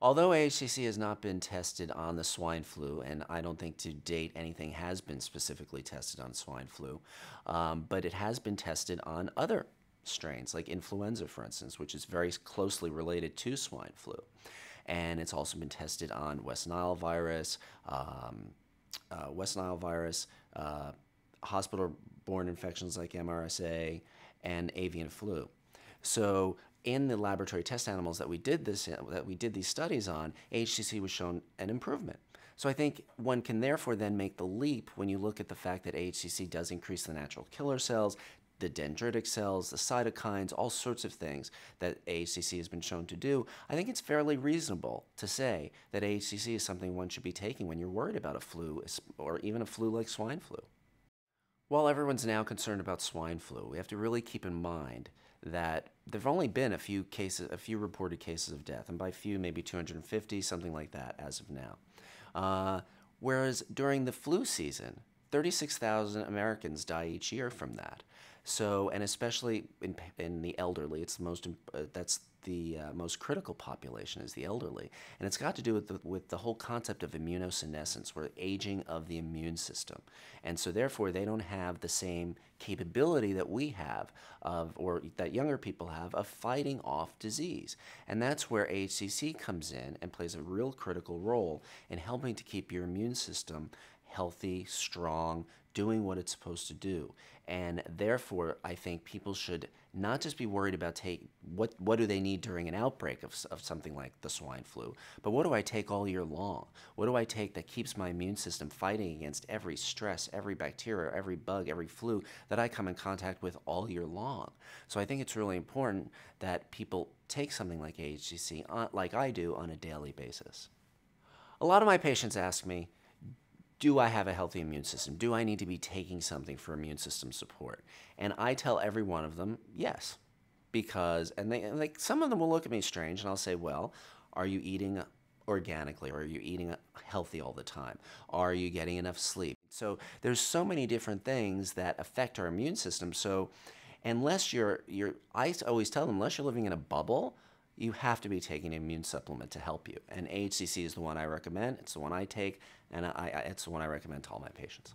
Although AHCC has not been tested on the swine flu, and I don't think to date anything has been specifically tested on swine flu, um, but it has been tested on other strains, like influenza, for instance, which is very closely related to swine flu. And it's also been tested on West Nile virus, um, uh, West Nile virus, uh, hospital borne infections like MRSA, and avian flu. So in the laboratory test animals that we did this that we did these studies on, AHCC was shown an improvement. So I think one can therefore then make the leap when you look at the fact that AHCC does increase the natural killer cells, the dendritic cells, the cytokines, all sorts of things that AHCC has been shown to do, I think it's fairly reasonable to say that AHCC is something one should be taking when you're worried about a flu or even a flu like swine flu. While everyone's now concerned about swine flu, we have to really keep in mind that there've only been a few cases, a few reported cases of death, and by few, maybe 250, something like that as of now. Uh, whereas during the flu season, 36,000 Americans die each year from that. So, and especially in, in the elderly, it's the most, uh, that's the uh, most critical population is the elderly. And it's got to do with the, with the whole concept of immunosenescence, or aging of the immune system. And so therefore, they don't have the same capability that we have of, or that younger people have, of fighting off disease. And that's where AHCC comes in and plays a real critical role in helping to keep your immune system healthy, strong, doing what it's supposed to do. And therefore, I think people should not just be worried about take what what do they need during an outbreak of, of something like the swine flu, but what do I take all year long? What do I take that keeps my immune system fighting against every stress, every bacteria, every bug, every flu that I come in contact with all year long? So I think it's really important that people take something like AHCC, on, uh, like I do, on a daily basis. A lot of my patients ask me, do I have a healthy immune system? Do I need to be taking something for immune system support? And I tell every one of them, yes. Because, and they, like, some of them will look at me strange and I'll say, well, are you eating organically or are you eating healthy all the time? Are you getting enough sleep? So there's so many different things that affect our immune system. So unless you're, you're, I always tell them, unless you're living in a bubble, you have to be taking an immune supplement to help you. And AHCC is the one I recommend. It's the one I take, and I, I, it's the one I recommend to all my patients.